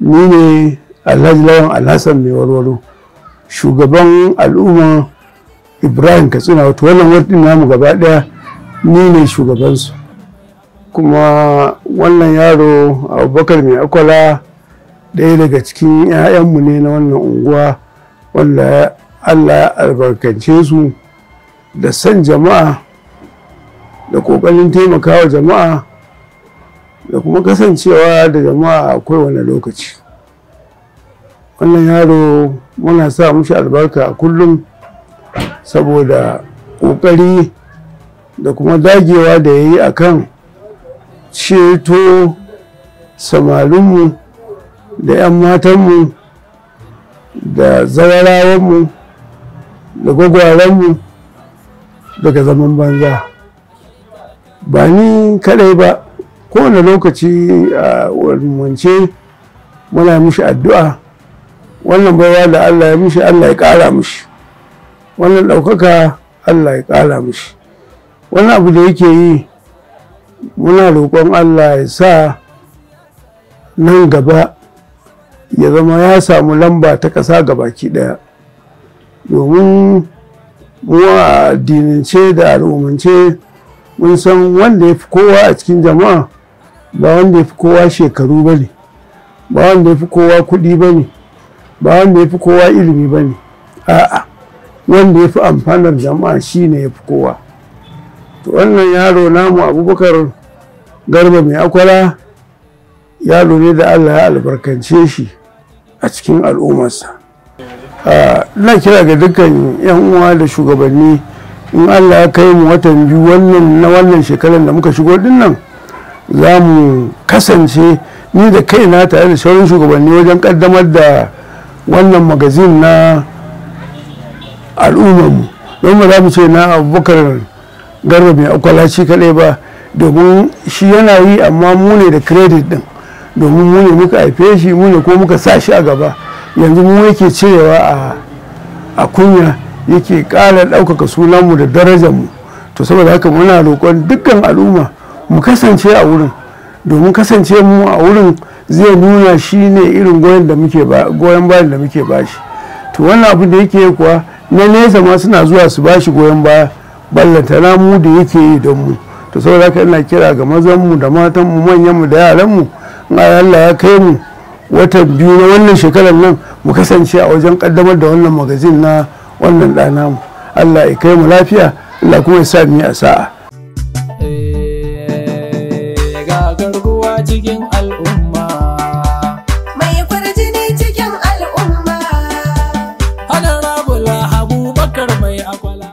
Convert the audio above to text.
ni ne alhaji lawan alhassan mai warwaro. Shugaban al'umma ibrahim katsina wato wannan wadin namu gaba ɗaya ni ne shugabansu. Kuma wannan yaro abubakar mai akwala ɗaya daga cikin 'ya'yanmu ne na wannan unguwa wanda allah ya albarkance su da san jama'a da ƙoƙarin taimakawa jama'a da kuma kasancewa da jama'a a kowane lokaci. Wannan yaro muna sa mushi albarka a kullum saboda ƙoƙari da kuma dagewa da ya yi a kan ceto samarinmu da 'yan matanmu da zawarawanmu da gwagwaranmu daga zaman banza. Ba ni kadai ba kowane lokaci a wance muna mishi addu'a. Wannan baiwa da allah ya mishi allah ya kara mishi. Wannan ɗaukaka allah ya kara mishi. Wani abu da yake yi muna roƙon allah ya sa nan gaba ya zama ya samu lamba ta ƙasa gabaki ɗaya. Domin mu a addinance da al'ummance mun san wanda ya fi kowa a cikin jama'a ba wanda ya fi kowa shekaru ba ne. Ba wanda ya fi kowa kuɗi ba ne. Ba wanda ya fi kowa ilimi ba ne. A'a wanda ya fi amfanar jama'a shi ne ya fi kowa. To wannan yaro namu abubakar garba mai akwala yaro ne da allah ya albarkance shi a cikin al'ummarsa. Ina kira ga dukkan 'yan uwa da shugabanni in allah ya kai mu watan biyu wannan na wannan shekarar da muka shigo ɗin nan za mu kasance ni da kaina tare da sauran shugabanni wajen kaddamar da wannan magazin na al'ummarmu. Don ba za mu ce na abubakar garba mai akwala shi kaɗai ba domin shi yana yi amma mu ne da credit din domin mu ne muka haife shi mu ne ko muka sa shi a gaba. Yanzu mu yake cirewa a kunya yake ƙara ɗaukaka sunanmu da darajarmu. To saboda haka muna roƙon dukkan al'umma mu kasance a wurin. Domin kasance mu a wurin zai nuna shi ne irin goyon da muke goyon bayan da muke bashi to wannan abu da yake kuwa na nesa ma suna zuwa su bashi goyon baya. Ballantana mu da yake yi don mu. To saboda haka ina kira ga mazanmu da matanmu manyanmu da yaranmu in Allah ya kai mu watan biyu na wannan shekarar nan mu kasance a wajen kaddamar da wannan magazin na wannan ɗana mu Allah ya kai mu lafiya Allah kuma ya sa mu a sa'a garkuwa cikin al'umma.